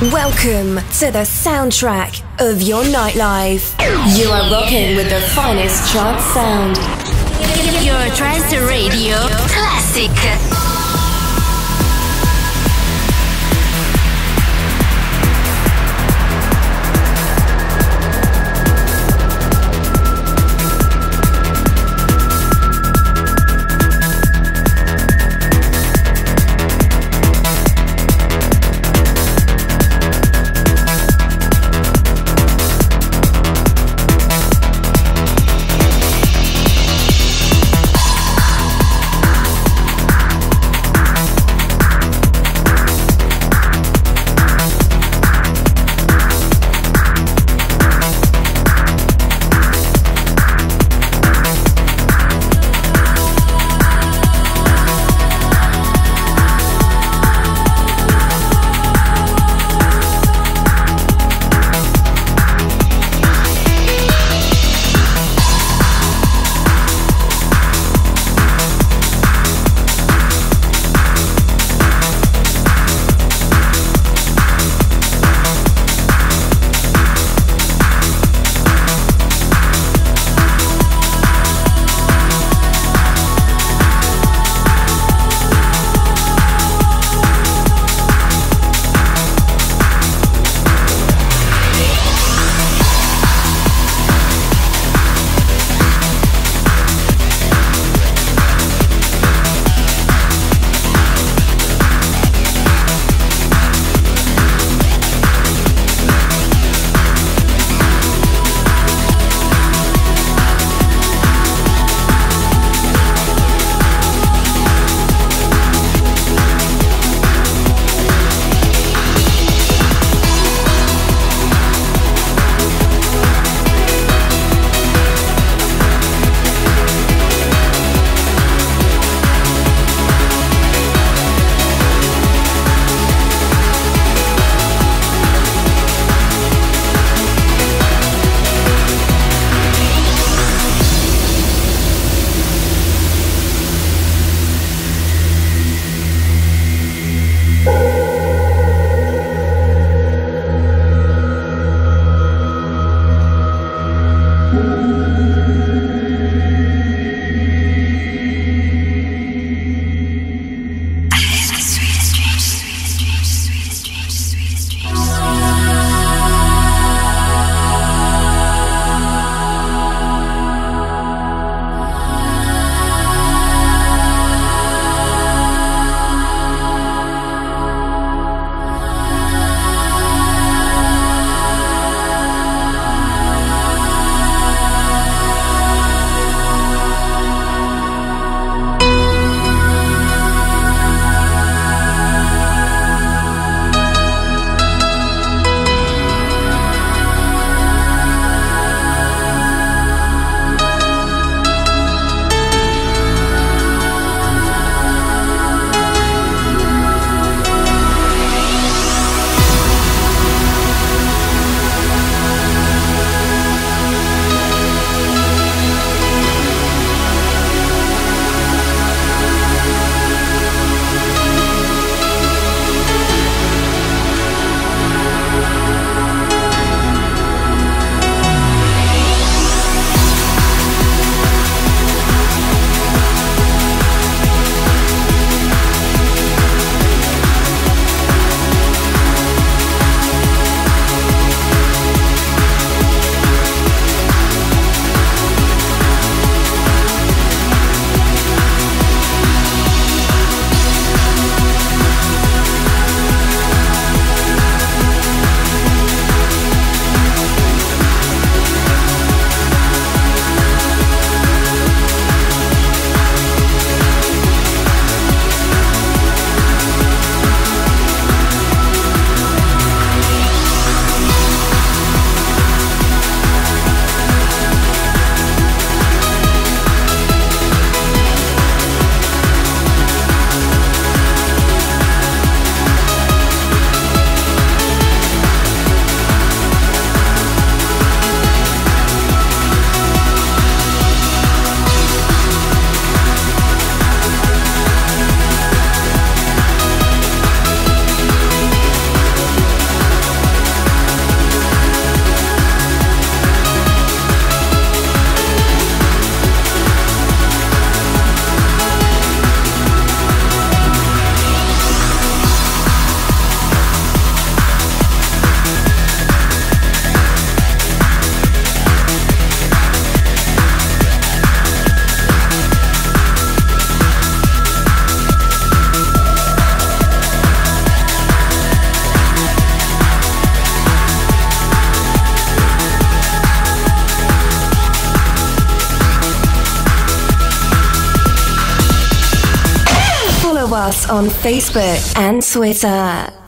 Welcome to the soundtrack of your nightlife. You are rocking with the finest trance sound. Your trance radio classic. Us on Facebook and Twitter.